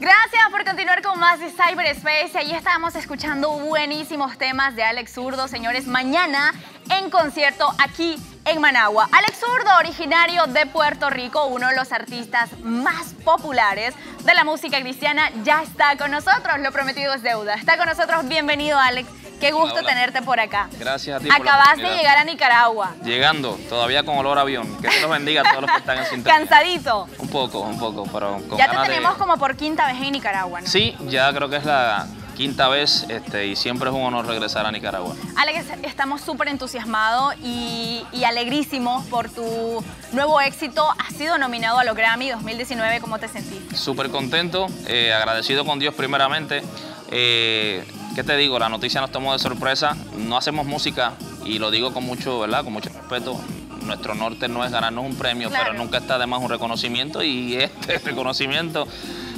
Gracias por continuar con más de Cyberspace. Ahí estábamos escuchando buenísimos temas de Alex Zurdo, señores. Mañana en concierto aquí en Managua. Alex Zurdo, originario de Puerto Rico, uno de los artistas más populares de la música cristiana, ya está con nosotros. Lo prometido es deuda. Está con nosotros. Bienvenido, Alex. Qué gusto tenerte por acá. Gracias a ti. Acabas de llegar a Nicaragua. Llegando, todavía con olor a avión. Que Dios los bendiga a todos los que están en sintonía. ¿Cansadito? Un poco, un poco, pero con Ya te tenemos como por quinta vez en Nicaragua, ¿no? Sí, ya creo que es la quinta vez este, y siempre es un honor regresar a Nicaragua. Alex, estamos súper entusiasmados y, y alegrísimos por tu nuevo éxito. Has sido nominado a los Grammy 2019. ¿Cómo te sentiste? Súper contento, eh, agradecido con Dios primeramente. Eh, ¿Qué te digo? La noticia nos tomó de sorpresa. No hacemos música y lo digo con mucho, ¿verdad? Con mucho respeto. Nuestro norte no es ganarnos un premio, pero nunca está de más un reconocimiento y este reconocimiento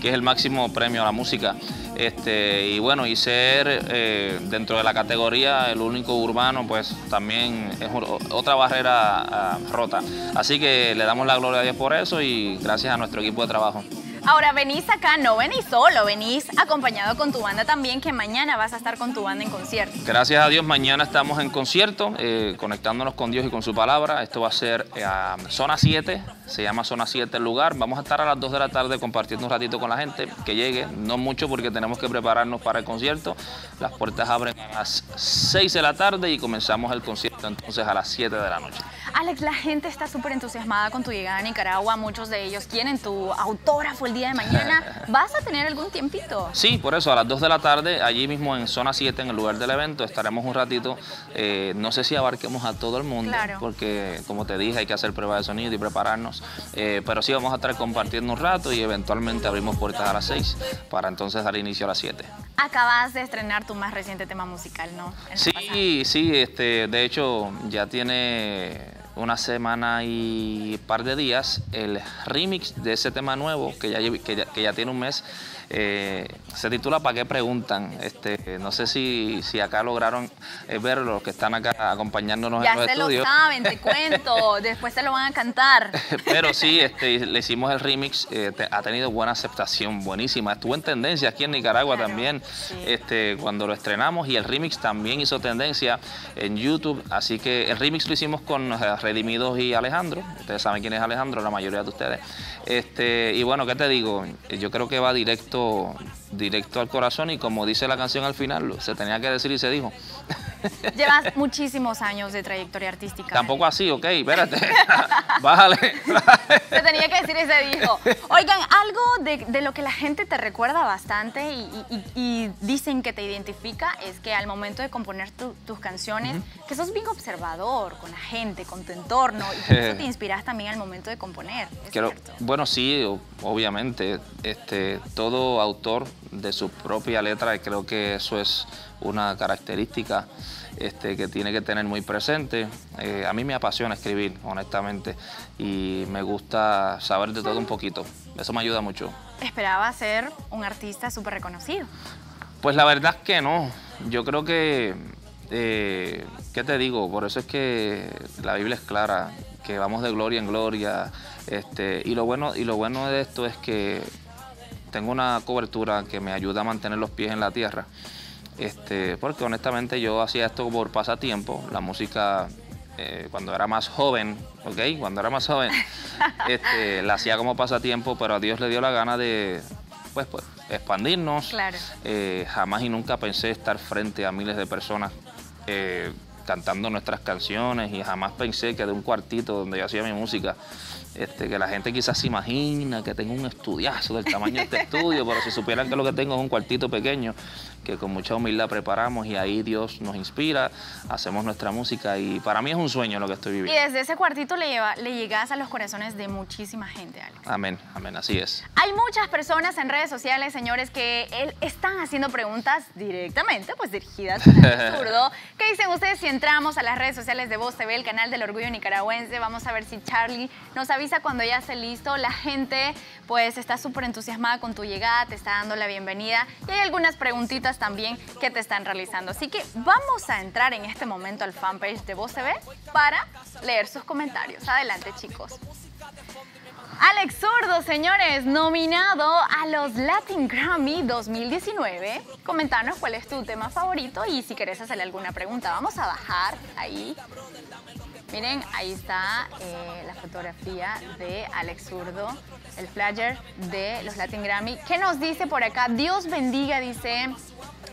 que es el máximo premio a la música. Este, y bueno, y ser eh, dentro de la categoría el único urbano, pues también es otra barrera ah, rota. Así que le damos la gloria a Dios por eso y gracias a nuestro equipo de trabajo. Ahora, venís acá, no venís solo, venís acompañado con tu banda también, que mañana vas a estar con tu banda en concierto. Gracias a Dios, mañana estamos en concierto, eh, conectándonos con Dios y con su palabra. Esto va a ser eh, a Zona 7, se llama Zona 7 el lugar. Vamos a estar a las 2 de la tarde compartiendo un ratito con la gente, que llegue, no mucho porque tenemos que prepararnos para el concierto. Las puertas abren a las 6 de la tarde y comenzamos el concierto entonces a las 7 de la noche. Alex, la gente está súper entusiasmada con tu llegada a Nicaragua. Muchos de ellos quieren tu autógrafo el día de mañana. ¿Vas a tener algún tiempito? Sí, por eso, a las 2 de la tarde, allí mismo en zona 7, en el lugar del evento, estaremos un ratito. Eh, no sé si abarquemos a todo el mundo, porque como te dije, hay que hacer pruebas de sonido y prepararnos. Eh, pero sí, vamos a estar compartiendo un rato y eventualmente abrimos puertas a las 6 para entonces dar inicio a las 7. Acabas de estrenar tu más reciente tema musical, ¿no? Sí, sí, este, de hecho ya tiene una semana y par de días el remix de ese tema nuevo que ya, que ya tiene un mes eh, se titula ¿Para qué preguntan? Este, no sé si, si acá lograron eh, ver los que están acá acompañándonos en los estudios. Ya se lo saben, te cuento, después se lo van a cantar. Pero sí, este, le hicimos el remix, eh, ha tenido buena aceptación, buenísima. Estuvo en tendencia aquí en Nicaragua también este, cuando lo estrenamos y el remix también hizo tendencia en YouTube. Así que el remix lo hicimos con Redimidos y Alejandro. Ustedes saben quién es Alejandro, la mayoría de ustedes. Este, y bueno, ¿qué te digo? Yo creo que va directo directo, al corazón y como dice la canción al final, se tenía que decir y se dijo. Llevas muchísimos años de trayectoria artística. Tampoco así, ok, espérate. Bájale. Se tenía que decir y se dijo. Oigan, algo de, lo que la gente te recuerda bastante y, dicen que te identifica es que al momento de componer tus canciones, que sos bien observador con la gente, con tu entorno y que eso te inspiras también al momento de componer. bueno, sí, obviamente. Este, todo autor de su propia letra, creo que eso es una característica este, que tiene que tener muy presente. Eh, a mí me apasiona escribir, honestamente, y me gusta saber de todo un poquito. Eso me ayuda mucho. ¿Esperaba ser un artista súper reconocido? Pues la verdad es que no. Yo creo que, eh, ¿qué te digo? Por eso es que la Biblia es clara, que vamos de gloria en gloria. Este, y, lo bueno, y lo bueno de esto es que tengo una cobertura que me ayuda a mantener los pies en la tierra. Este, porque honestamente yo hacía esto por pasatiempo, la música eh, cuando era más joven, ¿ok? Cuando era más joven, este, la hacía como pasatiempo, pero a Dios le dio la gana de, pues, pues expandirnos. Claro. Eh, jamás y nunca pensé estar frente a miles de personas eh, cantando nuestras canciones y jamás pensé que de un cuartito donde yo hacía mi música este, que la gente quizás se imagina que tengo un estudiazo del tamaño de este estudio, pero si supieran que lo que tengo es un cuartito pequeño, que con mucha humildad preparamos y ahí Dios nos inspira, hacemos nuestra música y para mí es un sueño lo que estoy viviendo. Y desde ese cuartito le, lleva, le llegas a los corazones de muchísima gente, Alex. Amén, amén, así es. Hay muchas personas en redes sociales, señores, que están haciendo preguntas directamente, pues dirigidas al zurdo. ¿Qué dicen ustedes si entramos a las redes sociales de Voz TV, el canal del Orgullo Nicaragüense? Vamos a ver si Charlie nos avisa cuando ya esté listo. La gente, pues, está súper entusiasmada con tu llegada, te está dando la bienvenida y hay algunas preguntitas también que te están realizando. Así que vamos a entrar en este momento al fanpage de TV para leer sus comentarios. Adelante, chicos. Alex Zurdo, señores, nominado a los Latin Grammy 2019. Comentanos cuál es tu tema favorito y si querés hacerle alguna pregunta. Vamos a bajar ahí. Miren, ahí está eh, la fotografía de Alex Zurdo, el flyer de los Latin Grammy. ¿Qué nos dice por acá? Dios bendiga, dice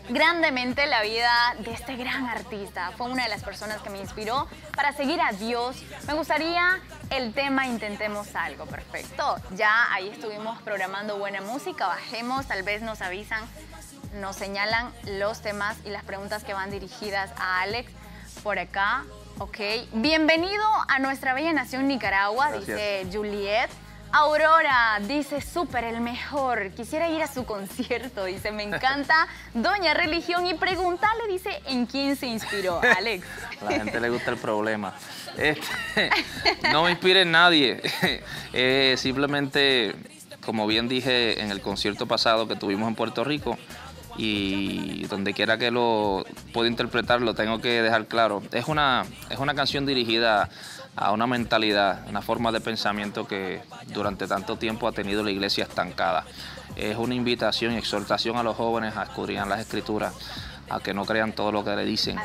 grandemente la vida de este gran artista. Fue una de las personas que me inspiró para seguir a Dios. Me gustaría el tema Intentemos algo. Perfecto. Ya ahí estuvimos programando buena música. Bajemos, tal vez nos avisan, nos señalan los temas y las preguntas que van dirigidas a Alex por acá. Ok. Bienvenido a nuestra bella nación Nicaragua, dice Juliet. Aurora dice, súper, el mejor. Quisiera ir a su concierto. Dice, me encanta Doña Religión. Y preguntarle, dice, ¿en quién se inspiró, Alex? A la gente le gusta el problema. Este, no me inspire en nadie. Eh, simplemente, como bien dije en el concierto pasado que tuvimos en Puerto Rico, y donde quiera que lo pueda interpretar, lo tengo que dejar claro. Es una, es una canción dirigida a una mentalidad, una forma de pensamiento que durante tanto tiempo ha tenido la iglesia estancada. Es una invitación y exhortación a los jóvenes a escudriñar las escrituras, a que no crean todo lo que le dicen.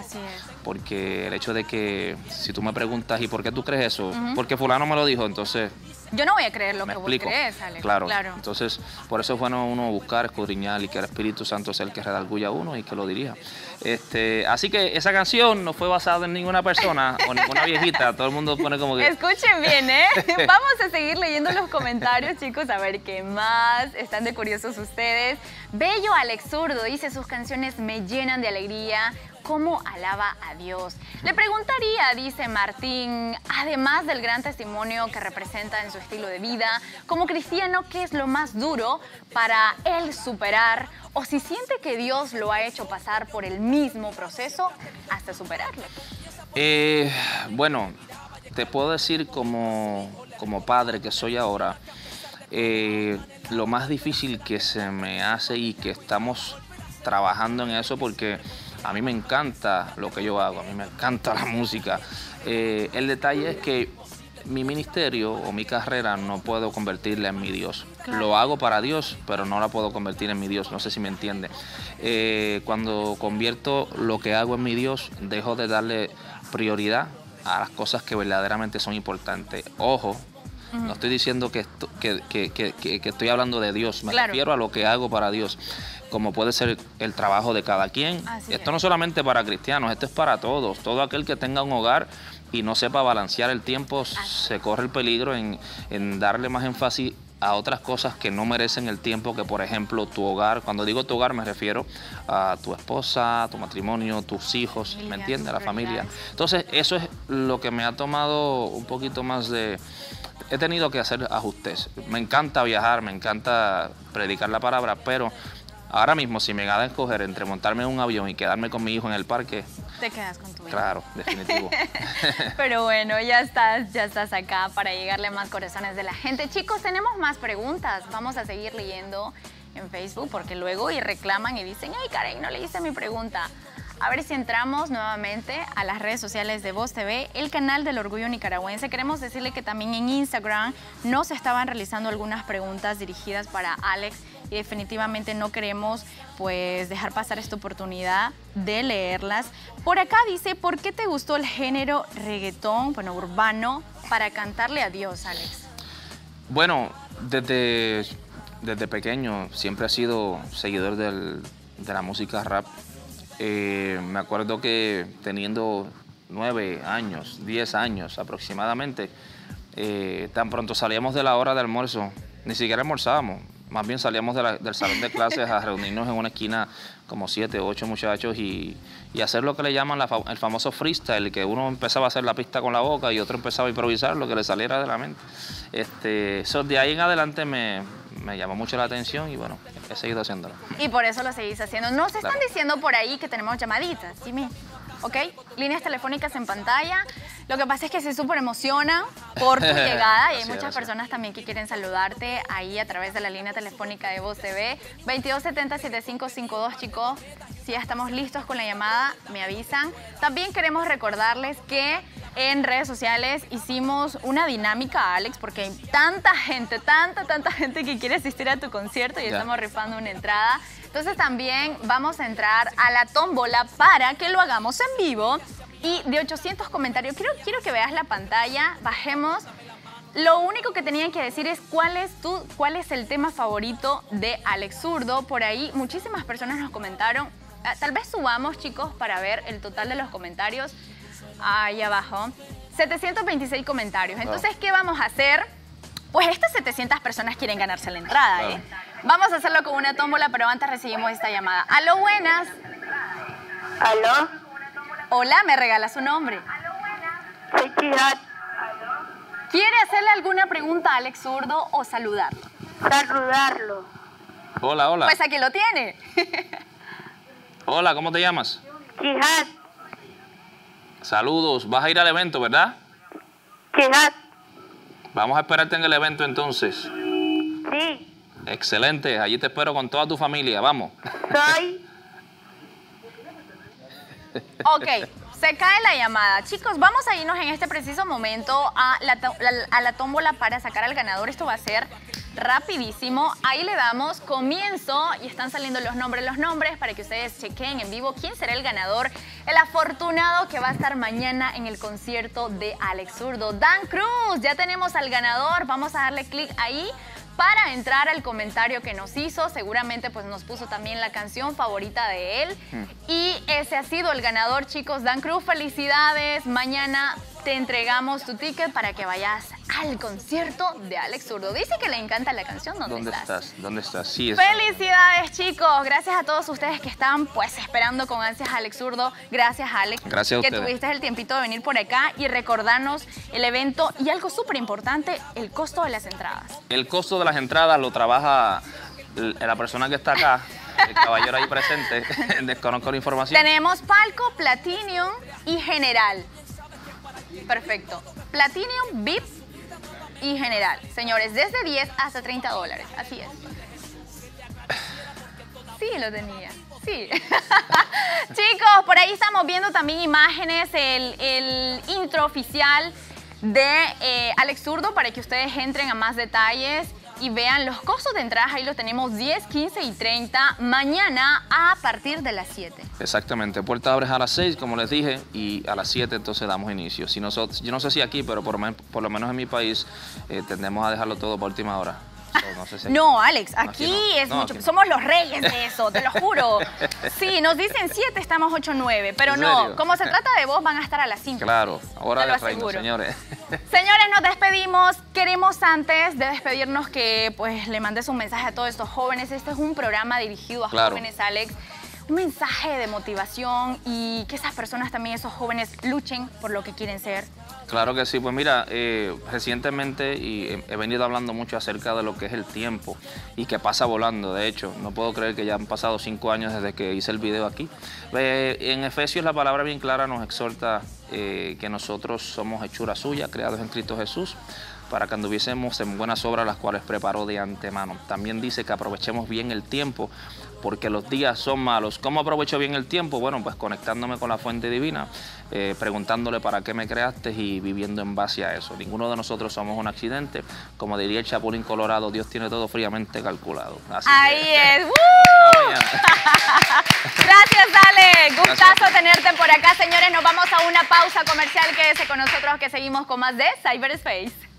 Porque el hecho de que si tú me preguntas, ¿y por qué tú crees eso? Porque fulano me lo dijo, entonces yo no voy a creer lo que vos crees, Alex. Claro. Entonces, por eso es bueno uno buscar, escudriñar y que el Espíritu Santo sea el que redarguya a uno y que lo dirija. Este, así que esa canción no fue basada en ninguna persona o ninguna viejita. Todo el mundo pone como que. Escuchen bien, ¿eh? Vamos a seguir leyendo los comentarios, chicos, a ver qué más están de curiosos ustedes. Bello Alex Zurdo dice: sus canciones me llenan de alegría cómo alaba a Dios. Le preguntaría, dice Martín, además del gran testimonio que representa en su estilo de vida, como cristiano, ¿qué es lo más duro para él superar o si siente que Dios lo ha hecho pasar por el mismo proceso hasta superarlo? Eh, bueno, te puedo decir como, como padre que soy ahora, eh, lo más difícil que se me hace y que estamos trabajando en eso porque a mí me encanta lo que yo hago, a mí me encanta la música. Eh, el detalle es que mi ministerio o mi carrera no puedo convertirla en mi Dios. Lo hago para Dios, pero no la puedo convertir en mi Dios. No sé si me entiende. Eh, cuando convierto lo que hago en mi Dios, dejo de darle prioridad a las cosas que verdaderamente son importantes. Ojo, no estoy diciendo que, que, estoy hablando de Dios, me refiero a lo que hago para Dios como puede ser el trabajo de cada quien. esto no solamente para cristianos, esto es para todos. Todo aquel que tenga un hogar y no sepa balancear el tiempo, se corre el peligro en, darle más énfasis a otras cosas que no merecen el tiempo que por ejemplo tu hogar, cuando digo tu hogar me refiero a tu esposa, tu matrimonio, tus hijos, ¿me entiendes? La familia. Entonces eso es lo que me ha tomado un poquito más de... He tenido que hacer ajustes. Me encanta viajar, me encanta predicar la palabra, pero Ahora mismo, si me a escoger entre montarme en un avión y quedarme con mi hijo en el parque... Te quedas con tu hijo. Claro, definitivo. Pero bueno, ya estás, ya estás acá para llegarle a más corazones de la gente. Chicos, tenemos más preguntas. Vamos a seguir leyendo en Facebook porque luego y reclaman y dicen, ay Karen, no le hice mi pregunta. A ver si entramos nuevamente a las redes sociales de Voz TV, el canal del Orgullo Nicaragüense. Queremos decirle que también en Instagram nos estaban realizando algunas preguntas dirigidas para Alex definitivamente no queremos pues dejar pasar esta oportunidad de leerlas. Por acá dice, ¿por qué te gustó el género reggaetón, bueno, urbano, para cantarle a Dios, Alex? Bueno, desde, desde pequeño siempre he sido seguidor de la música rap eh, me acuerdo que teniendo nueve años, diez años aproximadamente, eh, tan pronto salíamos de la hora de almuerzo, ni siquiera almorzábamos, más bien salíamos del salón de clases a reunirnos en una esquina como siete o ocho muchachos y, hacer lo que le llaman el famoso freestyle, que uno empezaba a hacer la pista con la boca y otro empezaba a improvisar lo que le saliera de la mente. Este, de ahí en adelante me, me llamó mucho la atención y bueno, he seguido haciéndolo. Y por eso lo seguís haciendo. Nos están diciendo por ahí que tenemos llamaditas, Jimmy. ¿Ok? Líneas telefónicas en pantalla. Lo que pasa es que se súper emocionan por tu llegada y hay muchas personas también que quieren saludarte ahí a través de la línea telefónica de Voz TV. 2270-7552, chicos. Si ya estamos listos con la llamada, me avisan. También queremos recordarles que en redes sociales hicimos una dinámica, Alex, porque hay tanta gente, tanta, tanta gente que quiere asistir a tu concierto y estamos rifando una entrada. Entonces también vamos a entrar a la tómbola para que lo hagamos en vivo. Y de 800 comentarios, quiero, quiero que veas la pantalla, bajemos lo único que tenían que decir es cuál es, tu, cuál es el tema favorito de Alex Zurdo. Por ahí muchísimas personas nos comentaron. Ah, tal vez subamos, chicos, para ver el total de los comentarios. Ahí abajo. 726 comentarios. Entonces, ¿qué vamos a hacer? Pues estas 700 personas quieren ganarse la entrada, ¿eh? Vamos a hacerlo con una tómbola, pero antes recibimos esta llamada. Aló, buenas. Aló. Hola, ¿me regala su nombre? Soy Chihad. ¿Quiere hacerle alguna pregunta a Alex Zurdo o saludarlo? Saludarlo. Hola, hola. Pues aquí lo tiene. hola, ¿cómo te llamas? Jihad. Saludos. Vas a ir al evento, ¿verdad? Jihad. Vamos a esperarte en el evento entonces. Sí. Excelente. Allí te espero con toda tu familia. Vamos. Soy. ok. Se cae la llamada. Chicos, vamos a irnos en este preciso momento a la, a la tómbola para sacar al ganador. Esto va a ser rapidísimo. Ahí le damos comienzo y están saliendo los nombres, los nombres para que ustedes chequen en vivo quién será el ganador, el afortunado que va a estar mañana en el concierto de Alex Zurdo. Dan Cruz, ya tenemos al ganador. Vamos a darle clic ahí para entrar al comentario que nos hizo. Seguramente pues nos puso también la canción favorita de él. Mm. Y ese ha sido el ganador, chicos. Dan Cruz, felicidades. Mañana te entregamos tu ticket para que vayas al concierto de Alex Zurdo. Dice que le encanta la canción. ¿Dónde, ¿Dónde estás? ¿Dónde estás? Sí, Felicidades, chicos. Gracias a todos ustedes que están pues esperando con ansias a Alex Zurdo. Gracias, Alex. Gracias Que tuviste el tiempito de venir por acá y recordarnos el evento. Y algo súper importante, el costo de las entradas. El costo de las entradas lo trabaja la persona que está acá. el caballero ahí presente, desconozco la información. Tenemos palco, platinum y general. Perfecto. Platinum, VIP y general. Señores, desde 10 hasta 30 dólares. Así es. Sí, lo tenía. Sí. Chicos, por ahí estamos viendo también imágenes, el, intro oficial de eh, Alex Zurdo para que ustedes entren a más detalles y vean los costos de entrada, ahí los tenemos 10, 15 y 30 mañana a partir de las 7. Exactamente, puerta abre a las 6, como les dije, y a las 7 entonces damos inicio. Si nosotros, yo no sé si aquí, pero por, lo menos en mi país eh, tendemos a dejarlo todo por última hora. No, Alex, aquí es mucho. Somos los reyes de eso, te lo juro. Sí, nos dicen 7, estamos 8, 9, pero no, como se trata de vos, van a estar a las 5. Claro, ahora de reino, señores. Señores, nos despedimos. Queremos antes de despedirnos que pues le mandes un mensaje a todos estos jóvenes. Este es un programa dirigido a jóvenes, Alex un mensaje de motivación y que esas personas también, esos jóvenes, luchen por lo que quieren ser? Claro que sí, pues mira, eh, recientemente he venido hablando mucho acerca de lo que es el tiempo y que pasa volando, de hecho, no puedo creer que ya han pasado cinco años desde que hice el video aquí. Eh, en Efesios la palabra bien clara nos exhorta eh, que nosotros somos hechura suya, creados en Cristo Jesús, para que anduviésemos en buenas obras las cuales preparó de antemano. También dice que aprovechemos bien el tiempo porque los días son malos. ¿Cómo aprovecho bien el tiempo? Bueno, pues conectándome con la fuente divina, eh, preguntándole para qué me creaste y viviendo en base a eso. Ninguno de nosotros somos un accidente. Como diría el Chapulín Colorado, Dios tiene todo fríamente calculado. Ahí es. Gracias, Ale. Gustazo tenerte por acá, señores. Nos vamos a una pausa comercial. Quédese con nosotros que seguimos con más de Cyberspace.